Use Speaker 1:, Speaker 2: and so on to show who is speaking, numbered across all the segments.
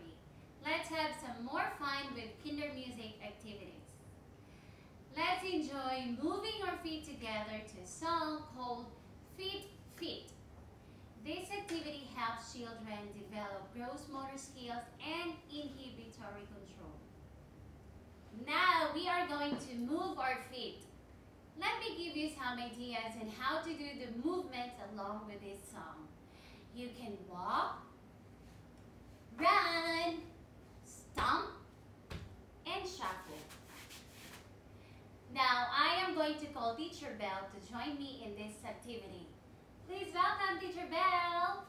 Speaker 1: Cherry. Let's have some more fun with Kindermusik activities. Let's enjoy moving our feet together to a song called Feet Feet. This activity helps children develop gross motor skills and inhibitory control. Now we are going to move our feet. Let me give you some ideas on how to do the movements along with this song. You can walk, run, stomp, and shuffle. Now I am going to call Teacher Bell to join me in this activity. Please welcome Teacher Bell.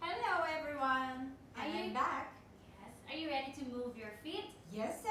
Speaker 2: Hello everyone.
Speaker 1: Are
Speaker 2: I'm
Speaker 1: you-
Speaker 2: back.
Speaker 1: Yes, are you ready to move your feet?
Speaker 2: Yes, I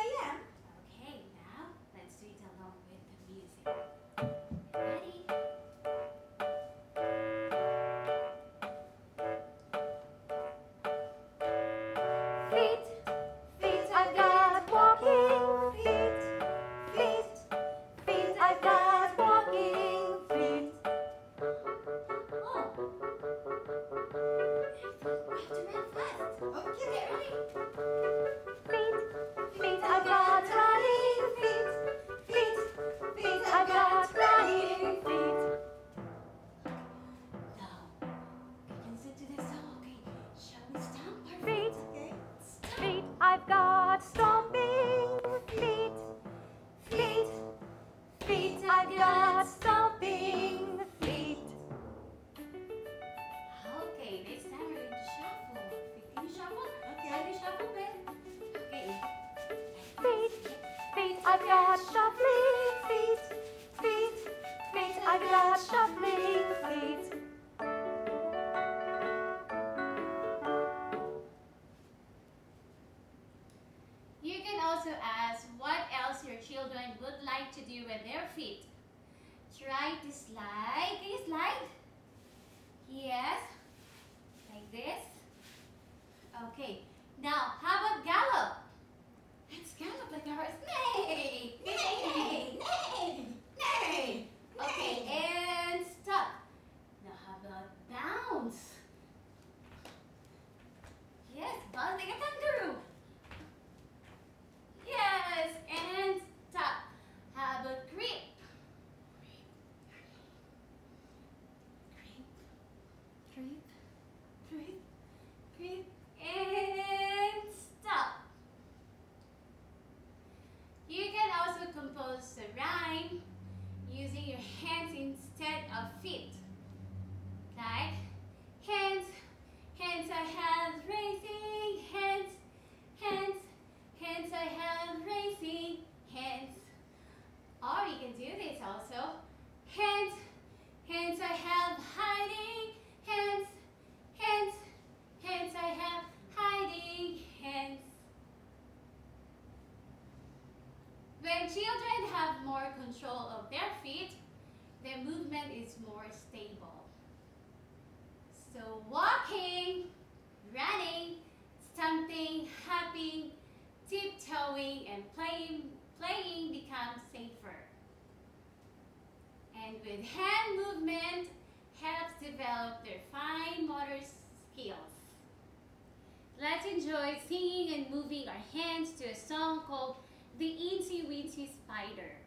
Speaker 3: feet, I've got stomping feet.
Speaker 1: Okay, this time we're going to shuffle. Can you shuffle?
Speaker 2: Okay.
Speaker 1: Can you shuffle, Ben? Okay.
Speaker 3: Feet, feet, I've got shuffling feet. Feet, feet, I've got shuffling
Speaker 1: like to do with their feet. Try to slide. Can you slide? Yes. Like this. Okay. Now, how about gallop? Let's gallop like our Nay! Nay! Nay! Nay! Nay! Okay, and stop. Now, how about bounce? Yes, bounce like a kangaroo. Yes, and stop. How about creep? Creep, creep, creep, creep, and stop. You can also compose a rhyme using your hands instead of feet. Like hands, hands I have raising, hands, hands, hands I have raising, hands. Or you can do this also. Hands, hands I have hiding, hands, hands, hands I have hiding, hands. When children have more control of their feet, their movement is more stable. So walking, running, stamping, hopping, tiptoeing, and playing, playing becomes safer. And with hand movement, helps develop their fine motor skills. Let's enjoy singing and moving our hands to a song called The Incy Wincy Spider.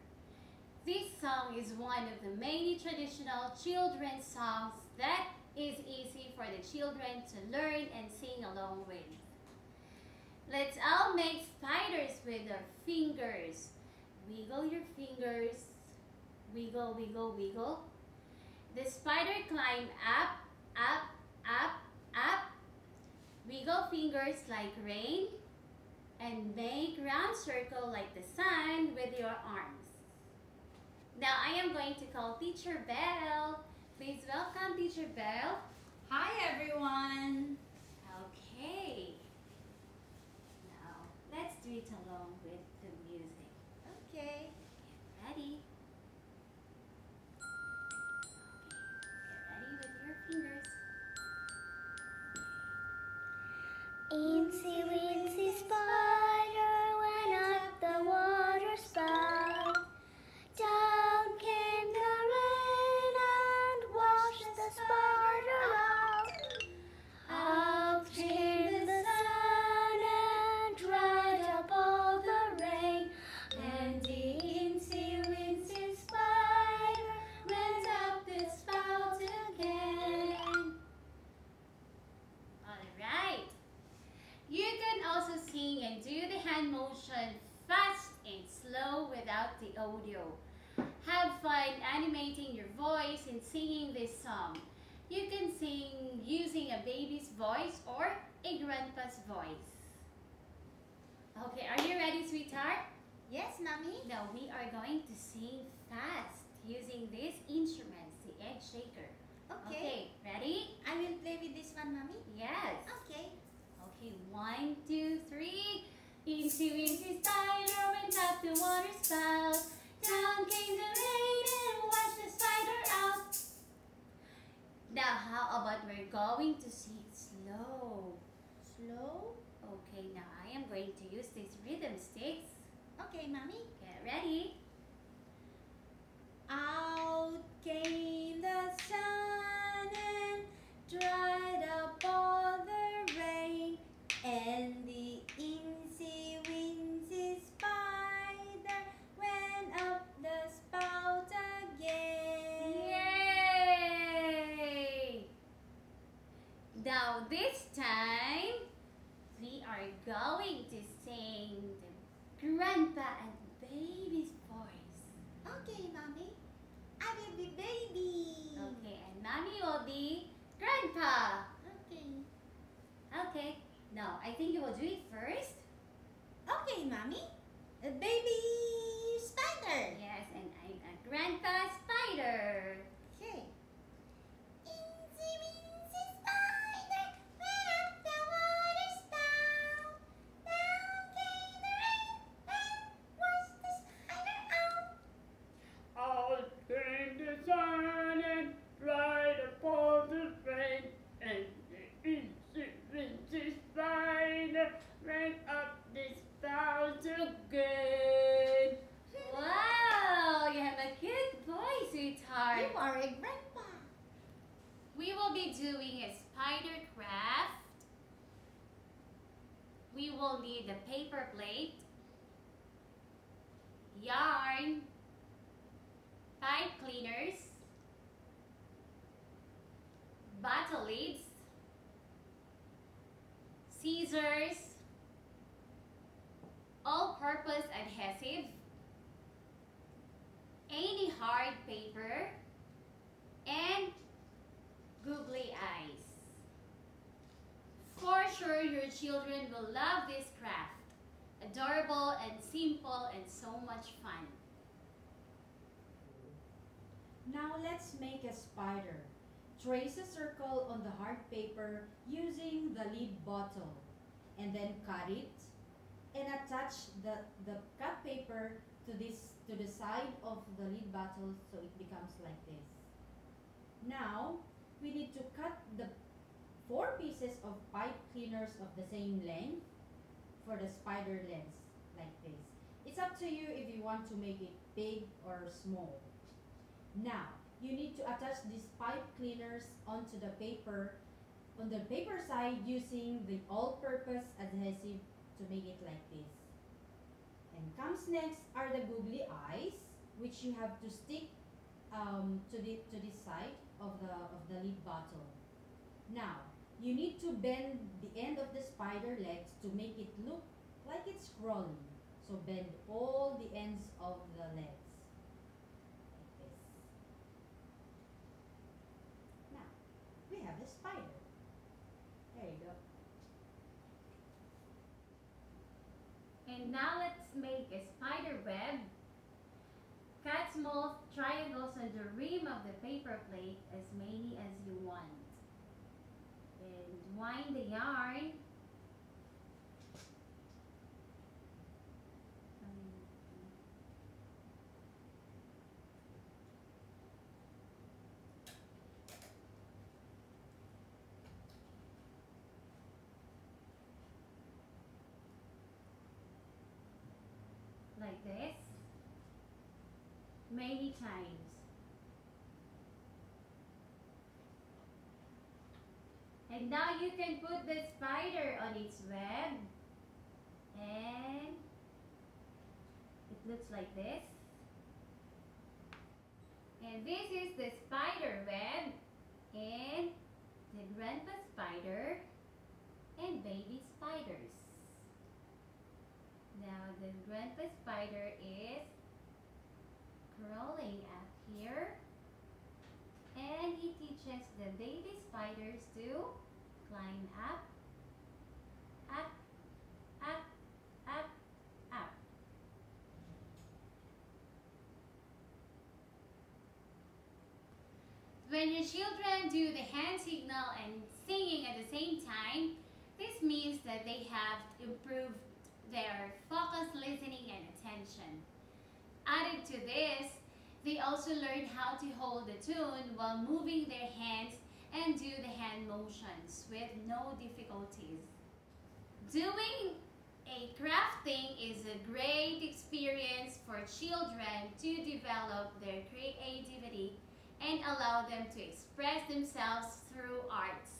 Speaker 1: This song is one of the many traditional children's songs that is easy for the children to learn and sing along with. Let's all make spiders with our fingers. Wiggle your fingers. Wiggle, wiggle, wiggle. The spider climb up, up, up, up. Wiggle fingers like rain and make round circle like the sun with your arms. Now I am going to call Teacher Bell. Please welcome Teacher Bell.
Speaker 2: Hi everyone.
Speaker 1: Okay. Now let's do it along with the music.
Speaker 2: Okay.
Speaker 1: Get ready. Okay. Get ready with your fingers.
Speaker 3: Incy
Speaker 1: audio. Have fun animating your voice in singing this song. You can sing using a baby's voice or a grandpa's voice. Okay, are you ready, sweetheart?
Speaker 2: Yes, mommy.
Speaker 1: Now we are going to sing fast using these instruments, the egg shaker.
Speaker 2: Okay.
Speaker 1: ready?
Speaker 2: I will play with this one, mommy.
Speaker 1: Yes.
Speaker 2: Okay.
Speaker 1: Okay, one, two, three. Into, into, spider went up the water spout. Down came the rain and washed the spider out. Now, how about we're going to sing slow?
Speaker 2: Slow.
Speaker 1: Okay, now I am going to use these rhythm sticks.
Speaker 2: Okay, mommy.
Speaker 1: Get ready.
Speaker 2: Out came the sun and dried up all the rain, and the incy wincy spider went up the spout again.
Speaker 1: Yay! Now this time, we are going to sing the grandpa and baby's voice.
Speaker 2: Okay, mommy. I will be baby.
Speaker 1: Mommy will be grandpa.
Speaker 2: Okay.
Speaker 1: Okay, now I think you will do it first.
Speaker 2: Okay, mommy. A baby spider.
Speaker 1: Yes, and I'm a grandpa spider. Doing a spider craft. We will need a paper plate, yarn, pipe cleaners, bottle lids, scissors, all-purpose adhesive, any hard paper, and googly eyes. For sure, your children will love this craft. Adorable and simple and so much fun.
Speaker 4: Now let's make a spider. Trace a circle on the hard paper using the lid bottle and then cut it and attach the, the cut paper to this to the side of the lid bottle so it becomes like this. Now we need to cut the four pieces of pipe cleaners of the same length for the spider legs like this. It's up to you if you want to make it big or small. Now, you need to attach these pipe cleaners onto the paper on the paper side using the all-purpose adhesive to make it like this. And comes next are the googly eyes, which you have to stick um, to the to this side of the of the lid bottle. Now, you need to bend the end of the spider legs to make it look like it's crawling. So bend all the ends of the legs. Like this. Now, we have a spider. There you go.
Speaker 1: And now let's make a spider web. Cut small triangles on the rim of the paper plate as many as you want. And wind the yarn. Like this. Many times. And now you can put the spider on its web. And it looks like this. And this is the spider web and the grandpa spider and baby spiders. Now the grandpa spider is crawling up here. And he teaches the baby spiders to climb up, up, up, up, up. When your children do the hand signal and singing at the same time, this means that they have improved their focus, listening, and attention. Added to this, they also learn how to hold the tune while moving their hands and do the hand motions with no difficulties. Doing a crafting is a great experience for children to develop their creativity and allow them to express themselves through arts.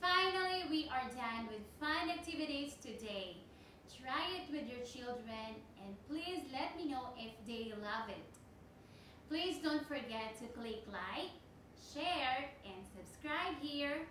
Speaker 1: Finally, we are done with fun activities today. Try it with your children and please let me know if they love it. Please don't forget to click like, share, and subscribe here.